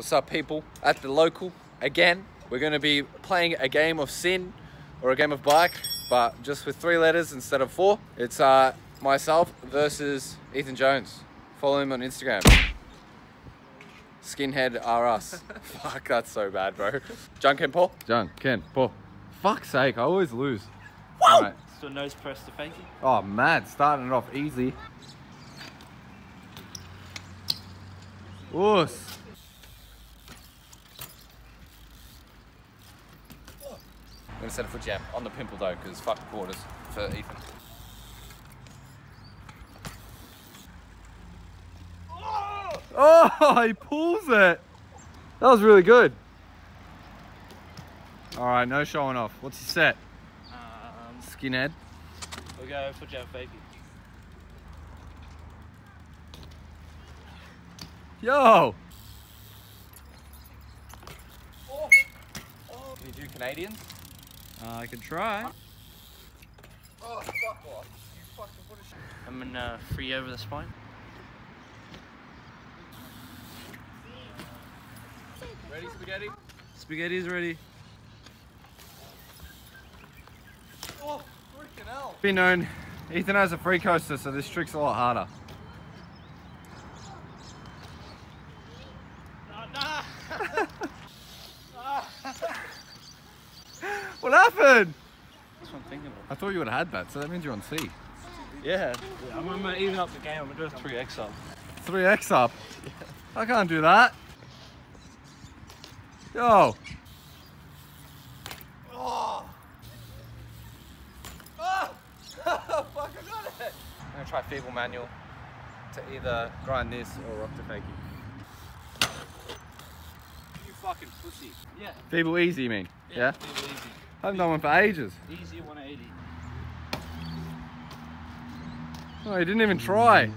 What's up, people? At the local, again, we're going to be playing a game of CIN or a game of bike, but just with three letters instead of four. It's uh, myself versus Ethan Jones. Follow him on Instagram. Skinhead are us. Fuck, that's so bad, bro. John Ken Paul? John, Ken, Paul. Fuck's sake, I always lose. Whoa! Alright. So nose press to fake it. Oh, mad. Starting it off easy. Oos. I'm gonna set a foot jam on the pimple though, because fuck the quarters for Ethan. Oh, he pulls it. That was really good. All right, no showing off. What's he set? Um, Skinhead. we'll go foot jam fake it. Yo. Can you do Canadians? Uh, I can try. Oh, fuck off. You fucking what a shit. I'm gonna free over the spine. Ready, spaghetti? Spaghetti's ready. Oh, freaking hell. Be known, Ethan has a free coaster, so this trick's a lot harder. what happened? That's what I'm thinking of. I thought you would have had that, so that means you're on C. Yeah. I'm gonna even up the game. I'm gonna do a 3x up. 3x up. I can't do that. Yo. Oh! Oh! Fuck, I got it! I'm gonna try feeble manual to either grind this or rock to fakie. You fucking pussy. Yeah. Feeble easy, you mean? Yeah? Easy. I haven't done one for ages. Easy 180. Oh, he didn't even try.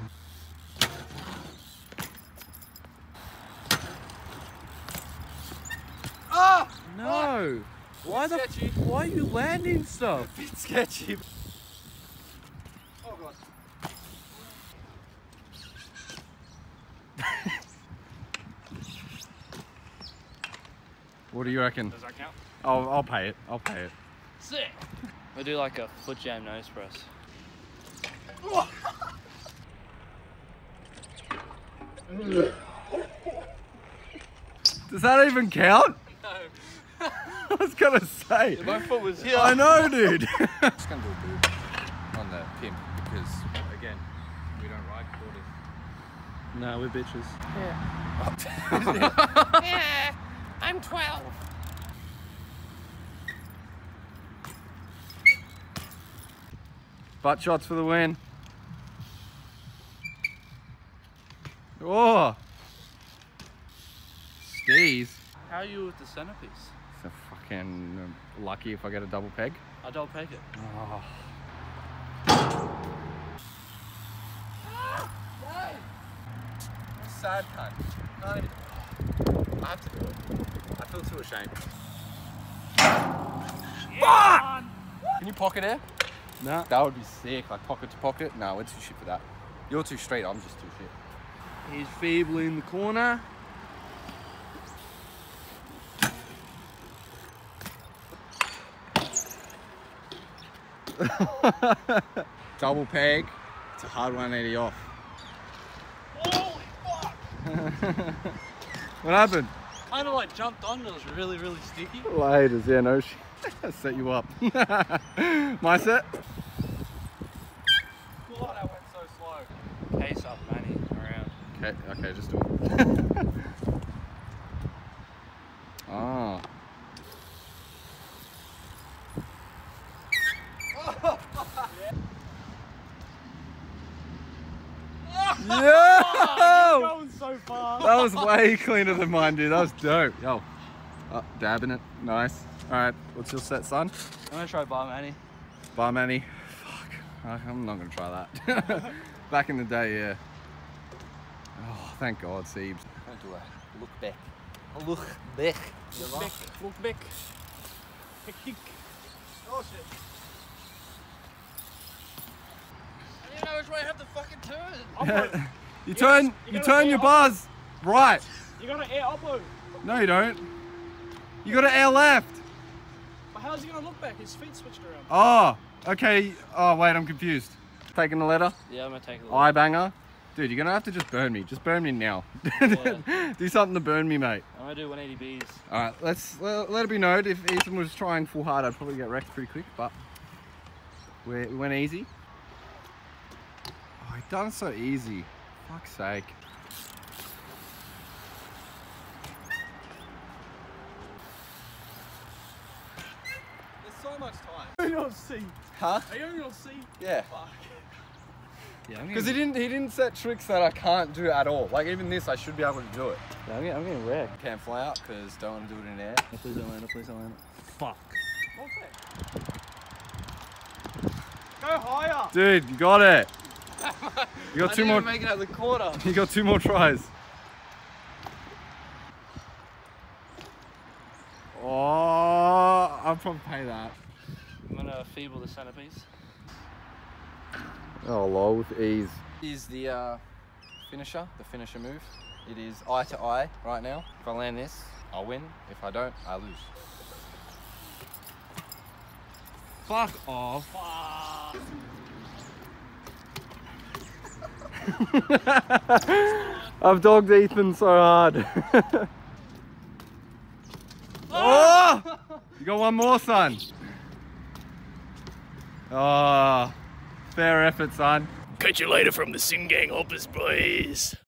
Ah! No. Why the? sketchy. Why are you landing stuff? Bit sketchy. Oh god. What do you reckon? Does that count? I'll, I'll pay it. I'll pay it. Sick. We'll do like a foot jam nose press. Does that even count? No. I was gonna say. My foot was here. I know, dude. Just gonna do a boob on the pimp because again, we don't ride quarters. No, we're bitches. Yeah, oh, I'm 12. Butt shots for the win. Oh. Steez. How are you with the centerpiece? So fucking um, lucky if I get a double peg. I don't peg it. Oh. Sad cunt. Can't. I have to do it. I feel too ashamed. Fuck! Can you pocket it? Nah. That would be sick, like pocket to pocket. No, we're too shit for that. You're too straight, I'm just too shit. He's feeble in the corner. Double peg. It's a hard 180 off. What happened? Kind of like jumped on. It was really, really sticky. Laters, yeah, no shit. set you up. My set? God, that went so slow. Pace up, Manny. Around. Okay, okay, just do it. ah. Yo! Going so far. That was way cleaner than mine, dude. That was dope. Yo. Oh, dabbing it. Nice. All right, what's your set, son? I'm gonna try bar Manny. Bar Manny. Fuck. I- I'm not gonna try that. Back in the day, yeah. Oh, thank God, Siebes. Don't do a look back. A look back. Look back. Look back. Kick. Oh shit. I didn't know which way I have to fucking turn. you turn, you you turn your on. bars right. You got to air upload. No, you don't. You got to air left. But how's he gonna look back? His feet switched around. Oh, okay. Oh, wait, I'm confused. Taking the letter. Yeah, I'm gonna take a Eye banger. Dude, you're gonna have to just burn me. Just burn me now. Do something to burn me, mate. I'm gonna do 180 Bs. All right, let's let, let it be known. If Ethan was trying full hard, I'd probably get wrecked pretty quick, but we, we went easy. Oh, he done so easy. Fuck's sake. There's so much time. Are you on C? Huh? Are you only on C? Yeah. Fuck. Yeah, because he didn't he didn't set tricks that I can't do at all. Like even this, I should be able to do it. Yeah, I'm getting, I'm getting wrecked. Can't fly out because don't want to do it in air. Please don't land it, please don't land it. Fuck. Go higher! Dude, you got it. You got two more. make it out the quarter. You got two more tries. Oh, I'll probably pay that. I'm gonna feeble the centerpiece. Oh, lol, with ease. Is the uh, finisher, the finisher move. It is eye to eye right now. If I land this, I'll win. If I don't, I lose. Fuck off. I've dogged Ethan so hard. oh! You got one more, son. Oh, fair effort, son. Catch you later from the CIN Gang Hoppers, boys.